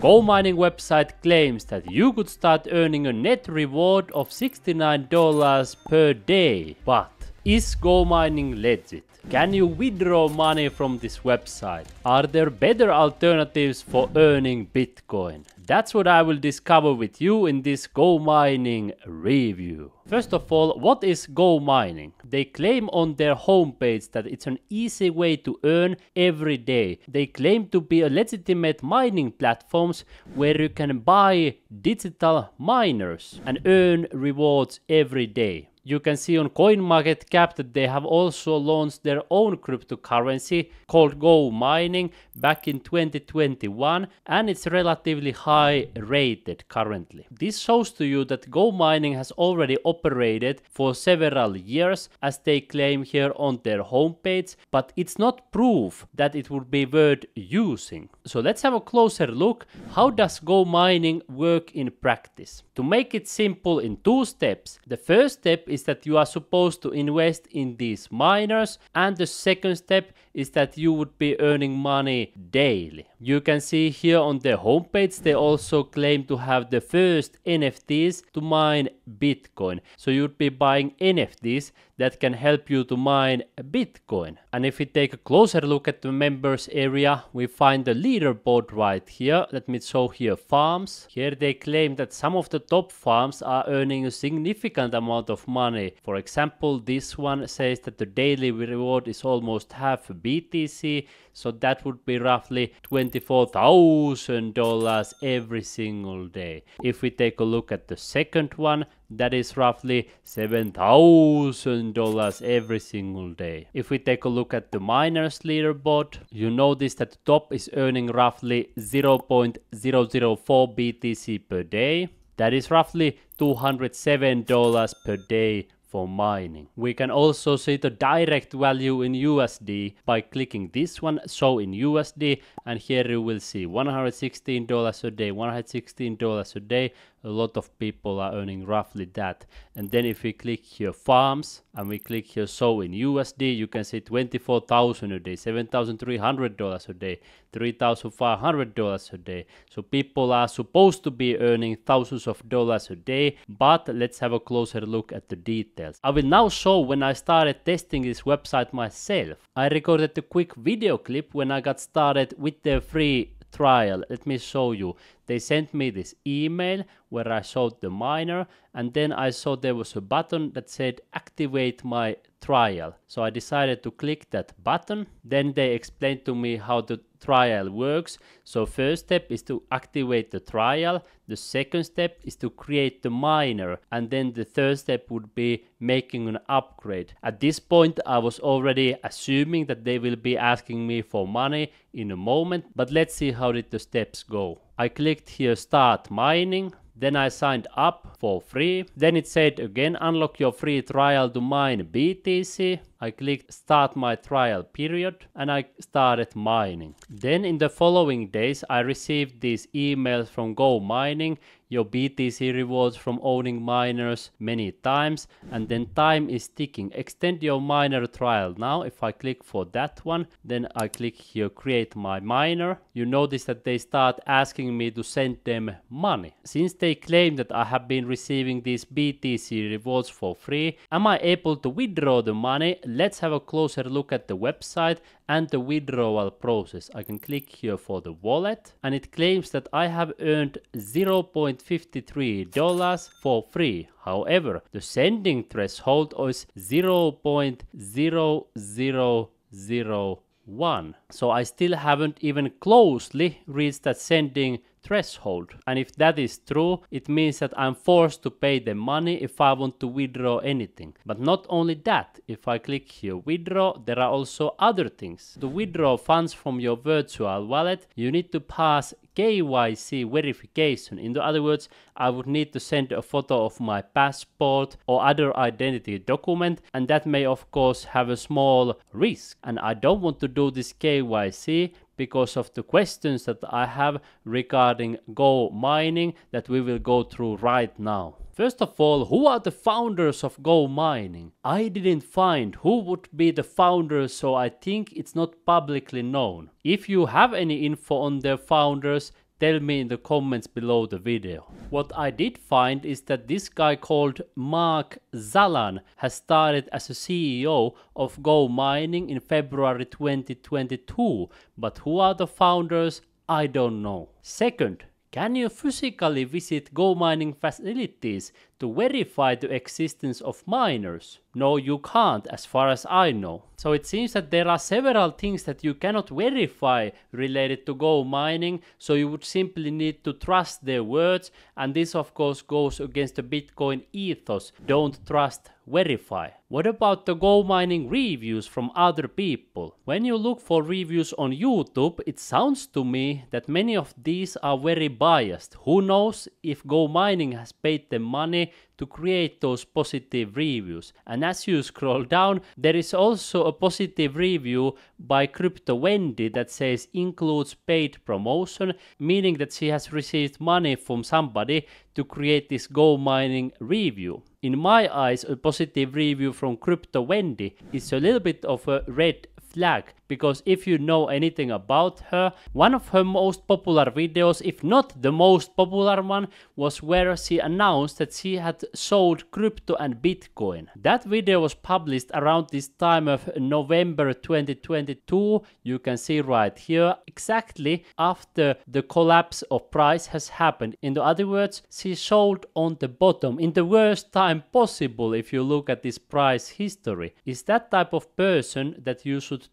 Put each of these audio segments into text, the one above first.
Go mining website claims that you could start earning a net reward of $69 per day. But is GoMining legit? Can you withdraw money from this website? Are there better alternatives for earning Bitcoin? That's what I will discover with you in this Go Mining review. First of all, what is Go Mining? They claim on their homepage that it's an easy way to earn every day. They claim to be a legitimate mining platforms where you can buy digital miners and earn rewards every day. You can see on CoinMarketCap that they have also launched their own cryptocurrency called Go Mining back in 2021 and it's relatively high rated currently. This shows to you that Go Mining has already operated for several years as they claim here on their homepage, but it's not proof that it would be worth using. So let's have a closer look. How does Go Mining work in practice? To make it simple in two steps. The first step is that you are supposed to invest in these miners and the second step is that you would be earning money daily. You can see here on their homepage they also claim to have the first NFTs to mine Bitcoin. So you'd be buying NFTs that can help you to mine Bitcoin. And if we take a closer look at the members area, we find the leaderboard right here. Let me show here farms. Here they claim that some of the top farms are earning a significant amount of money. For example, this one says that the daily reward is almost half BTC, so that would be roughly $24,000 every single day. If we take a look at the second one, that is roughly $7,000 every single day. If we take a look at the miners leaderboard, you notice that the top is earning roughly 0.004 BTC per day. That is roughly $207 per day for mining. We can also see the direct value in USD by clicking this one, show in USD, and here you will see $116 a day, $116 a day, a lot of people are earning roughly that and then if we click here farms and we click here so in USD you can see 24,000 a day 7,300 dollars a day 3,500 dollars a day so people are supposed to be earning thousands of dollars a day but let's have a closer look at the details I will now show when I started testing this website myself I recorded a quick video clip when I got started with the free trial. Let me show you. They sent me this email where I showed the miner and then I saw there was a button that said activate my trial. So I decided to click that button. Then they explained to me how the trial works. So first step is to activate the trial. The second step is to create the miner. And then the third step would be making an upgrade. At this point, I was already assuming that they will be asking me for money in a moment. But let's see how did the steps go. I clicked here start mining. Then I signed up for free. Then it said again unlock your free trial to mine BTC. I clicked start my trial period and I started mining. Then in the following days I received these emails from Go Mining your BTC rewards from owning miners many times and then time is ticking. Extend your miner trial now. If I click for that one, then I click here create my miner. You notice that they start asking me to send them money. Since they claim that I have been receiving these BTC rewards for free, am I able to withdraw the money? Let's have a closer look at the website and the withdrawal process. I can click here for the wallet and it claims that I have earned 0.53 dollars for free. However, the sending threshold is 0.0001. So I still haven't even closely reached that sending threshold. And if that is true, it means that I'm forced to pay the money if I want to withdraw anything. But not only that, if I click here withdraw, there are also other things. To withdraw funds from your virtual wallet, you need to pass KYC verification. In other words, I would need to send a photo of my passport or other identity document and that may of course have a small risk. And I don't want to do this KYC because of the questions that I have regarding Go mining that we will go through right now. First of all, who are the founders of Go Mining? I didn't find who would be the founders, so I think it's not publicly known. If you have any info on their founders, tell me in the comments below the video. What I did find is that this guy called Mark Zalan has started as a CEO of Go Mining in February 2022, but who are the founders? I don't know. Second, can you physically visit Go mining facilities to verify the existence of miners? No, you can't, as far as I know. So it seems that there are several things that you cannot verify related to GoMining, so you would simply need to trust their words, and this of course goes against the Bitcoin ethos don't trust, verify. What about the GoMining reviews from other people? When you look for reviews on YouTube, it sounds to me that many of these are very biased. Who knows if GoMining has paid them money to create those positive reviews. And as you scroll down, there is also a positive review by Crypto Wendy that says includes paid promotion, meaning that she has received money from somebody to create this Go mining review. In my eyes, a positive review from Crypto Wendy is a little bit of a red flag because if you know anything about her, one of her most popular videos, if not the most popular one, was where she announced that she had sold crypto and Bitcoin. That video was published around this time of November 2022. You can see right here, exactly after the collapse of price has happened. In other words, she sold on the bottom in the worst time possible if you look at this price history. Is that type of person that you should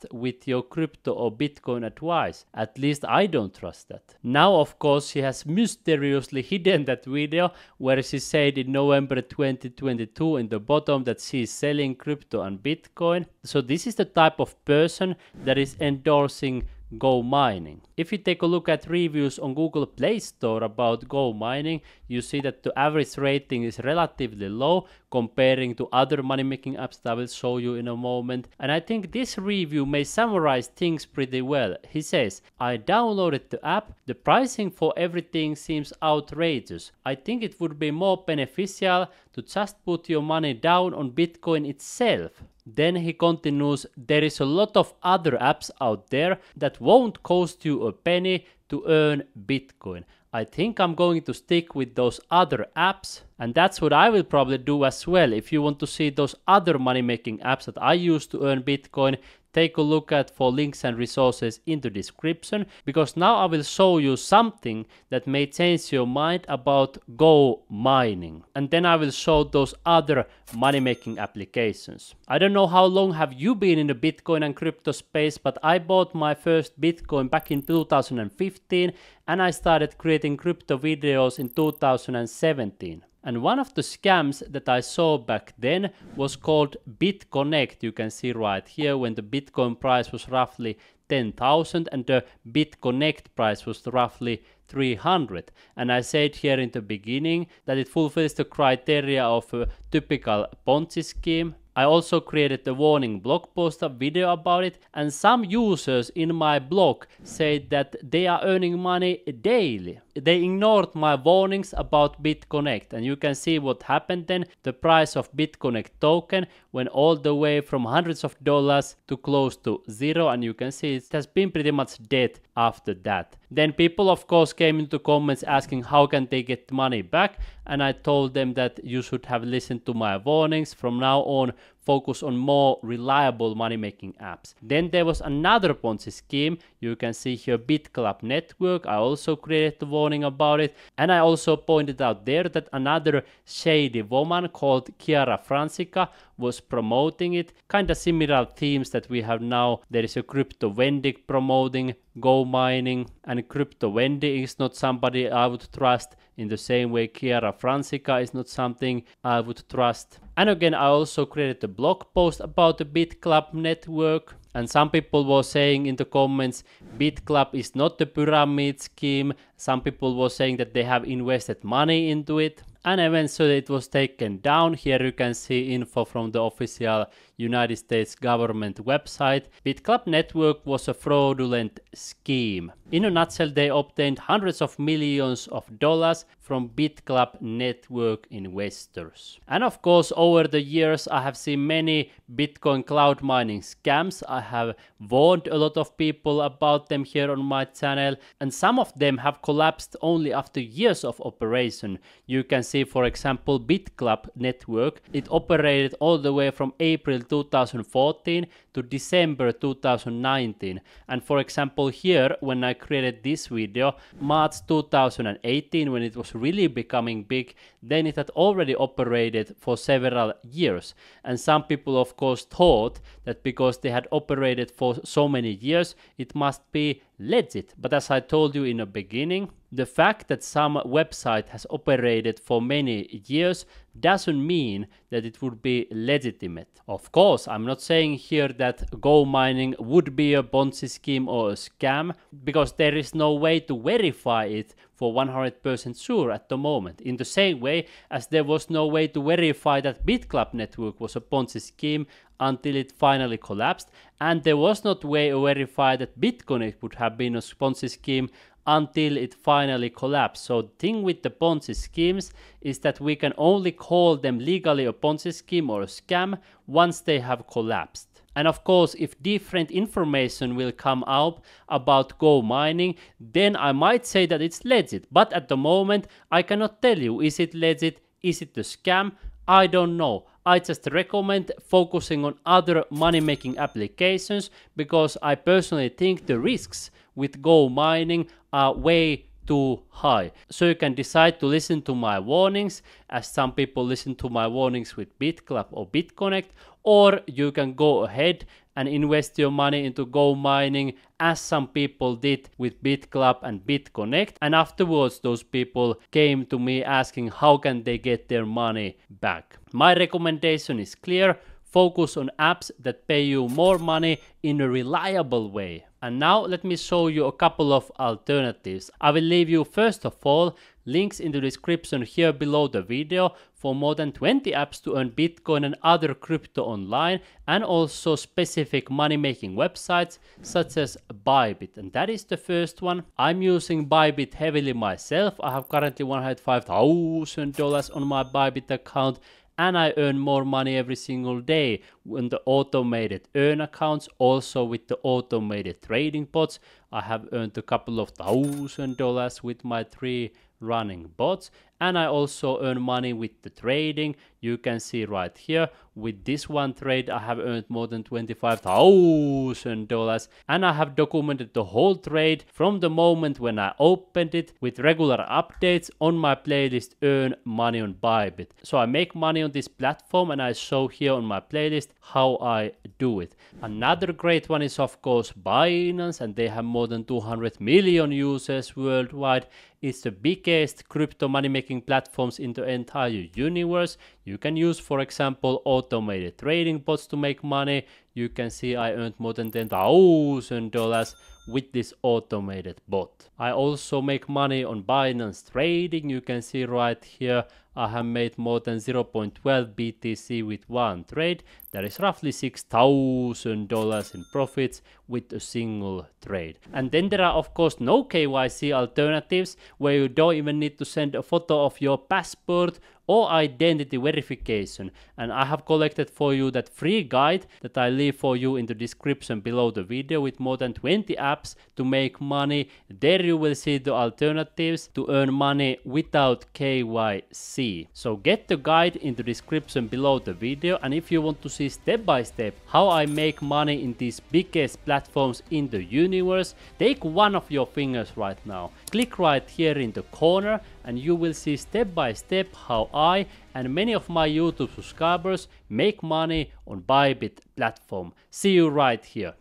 trust with your crypto or Bitcoin advice. At least I don't trust that. Now, of course, she has mysteriously hidden that video where she said in November 2022 in the bottom that she is selling crypto and Bitcoin. So this is the type of person that is endorsing Go mining. If you take a look at reviews on Google Play Store about Go mining, you see that the average rating is relatively low comparing to other money making apps that I will show you in a moment. And I think this review may summarize things pretty well. He says, I downloaded the app, the pricing for everything seems outrageous. I think it would be more beneficial to just put your money down on Bitcoin itself. Then he continues, there is a lot of other apps out there that won't cost you a penny to earn Bitcoin. I think I'm going to stick with those other apps and that's what I will probably do as well. If you want to see those other money making apps that I use to earn Bitcoin, take a look at for links and resources in the description because now I will show you something that may change your mind about Go mining and then I will show those other money making applications. I don't know how long have you been in the Bitcoin and crypto space but I bought my first Bitcoin back in 2015 and I started creating crypto videos in 2017. And one of the scams that I saw back then was called BitConnect. You can see right here when the Bitcoin price was roughly 10,000 and the BitConnect price was roughly 300. And I said here in the beginning that it fulfills the criteria of a typical Ponzi scheme I also created a warning blog post, a video about it, and some users in my blog said that they are earning money daily. They ignored my warnings about BitConnect, and you can see what happened then. The price of BitConnect token went all the way from hundreds of dollars to close to zero, and you can see it has been pretty much dead after that. Then people of course came into comments asking how can they get money back and I told them that you should have listened to my warnings. From now on focus on more reliable money making apps. Then there was another Ponzi scheme. You can see here BitClub Network. I also created a warning about it. And I also pointed out there that another shady woman called Chiara Francica was promoting it. Kind of similar themes that we have now. There is a Crypto Wendy promoting Go mining and Crypto Wendy is not somebody I would trust in the same way Chiara Francica is not something I would trust. And again, I also created a blog post about the BitClub network. And some people were saying in the comments, BitClub is not a pyramid scheme. Some people were saying that they have invested money into it. And eventually it was taken down. Here you can see info from the official United States government website, BitClub network was a fraudulent scheme. In a nutshell, they obtained hundreds of millions of dollars from BitClub network investors. And of course, over the years, I have seen many Bitcoin cloud mining scams. I have warned a lot of people about them here on my channel, and some of them have collapsed only after years of operation. You can see, for example, BitClub network. It operated all the way from April 2014 to December 2019. And for example, here, when I created this video, March 2018, when it was really becoming big, then it had already operated for several years. And some people, of course, thought that because they had operated for so many years, it must be legit. But as I told you in the beginning, the fact that some website has operated for many years doesn't mean that it would be legitimate. Of course, I'm not saying here that GoMining would be a Ponzi scheme or a scam because there is no way to verify it for 100% sure at the moment. In the same way as there was no way to verify that BitClub network was a Ponzi scheme until it finally collapsed, and there was not way to verify that Bitcoin would have been a Ponzi scheme until it finally collapsed. So the thing with the Ponzi schemes is that we can only call them legally a Ponzi scheme or a scam once they have collapsed. And of course, if different information will come out about Go mining, then I might say that it's legit. But at the moment, I cannot tell you, is it legit? Is it a scam? I don't know. I just recommend focusing on other money making applications because I personally think the risks with Go mining are way too high. So you can decide to listen to my warnings as some people listen to my warnings with BitClub or BitConnect or you can go ahead and invest your money into Go mining as some people did with BitClub and BitConnect and afterwards those people came to me asking how can they get their money back. My recommendation is clear focus on apps that pay you more money in a reliable way. And now let me show you a couple of alternatives. I will leave you first of all links in the description here below the video for more than 20 apps to earn Bitcoin and other crypto online and also specific money making websites such as Bybit and that is the first one. I'm using Bybit heavily myself. I have currently $105,000 on my Bybit account and I earn more money every single day in the automated earn accounts also with the automated trading bots I have earned a couple of thousand dollars with my three running bots and I also earn money with the trading you can see right here with this one trade I have earned more than $25,000 and I have documented the whole trade from the moment when I opened it with regular updates on my playlist earn money on Bybit. So I make money on this platform and I show here on my playlist how I do it. Another great one is of course Binance and they have more than 200 million users worldwide. It's the biggest crypto money making platforms in the entire universe. You can use, for example, automated trading bots to make money. You can see I earned more than $10,000 with this automated bot. I also make money on Binance trading. You can see right here I have made more than 0.12 BTC with one trade. That is roughly $6,000 in profits with a single trade. And then there are of course no KYC alternatives where you don't even need to send a photo of your passport or identity verification and I have collected for you that free guide that I leave for you in the description below the video with more than 20 apps to make money. There you will see the alternatives to earn money without KYC. So get the guide in the description below the video and if you want to see step by step how I make money in these biggest platforms in the universe, take one of your fingers right now. Click right here in the corner and you will see step by step how I and many of my YouTube subscribers make money on Bybit platform. See you right here.